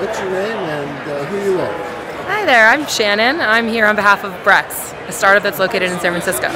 What's your name and uh, who you are? Hi there, I'm Shannon. I'm here on behalf of Brex, a startup that's located in San Francisco.